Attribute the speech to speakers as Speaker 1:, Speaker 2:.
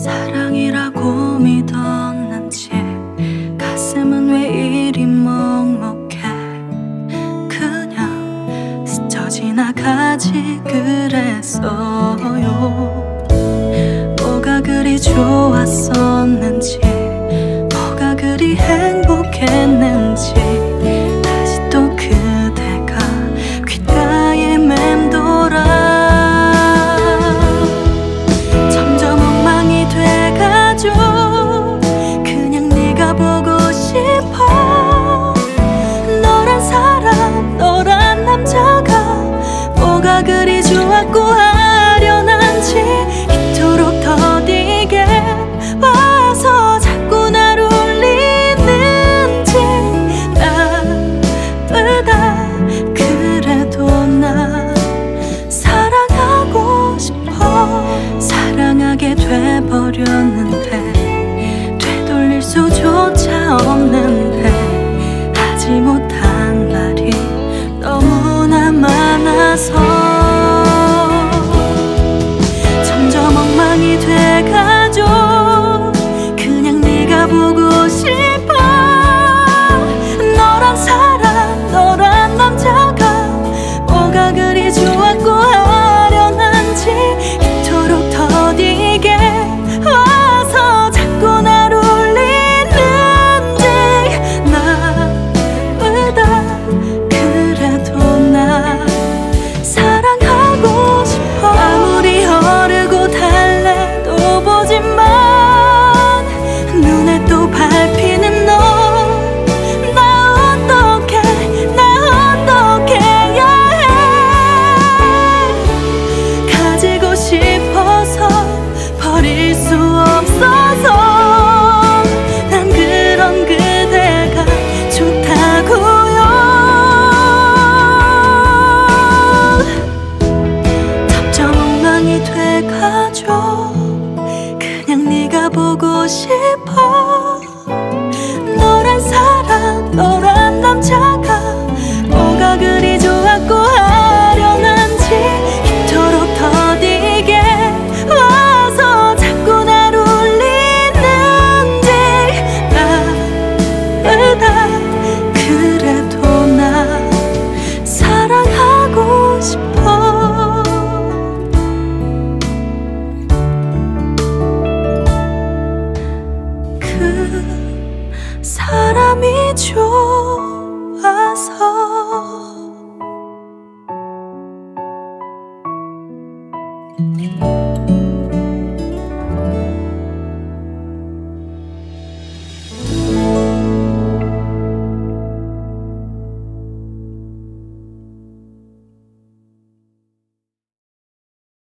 Speaker 1: 사랑이라고 믿었는지 가슴은 왜 이리 먹먹해? 그냥 스쳐 지나가지 그랬어 하려는데 되돌릴 수조차 없는데 하지 못한 말이 너무나 많아서 싶어. 좋아서.